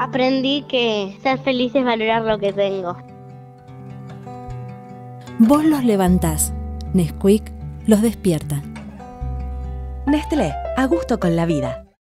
Aprendí que ser feliz es valorar lo que tengo. Vos los levantás. Nesquik los despierta. Nestlé, a gusto con la vida.